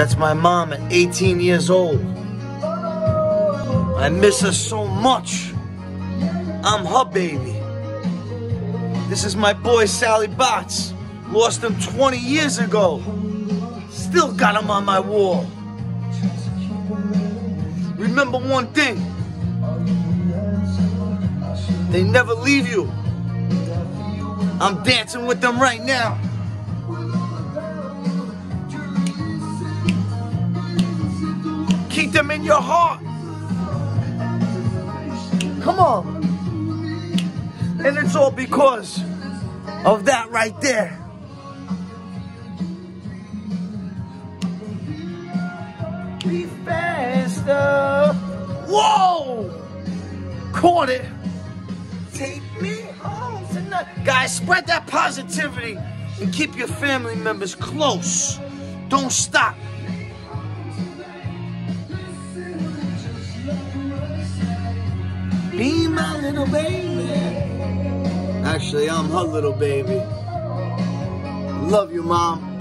That's my mom at 18 years old. I miss her so much. I'm her baby. This is my boy Sally Bots. Lost him 20 years ago. Still got him on my wall. Remember one thing. They never leave you. I'm dancing with them right now. Keep them in your heart. Come on. And it's all because of that right there. Be faster. Whoa! Caught it. Take me home tonight. Guys, spread that positivity and keep your family members close. Don't stop. Be my little baby. Actually, I'm her little baby. Love you, Mom.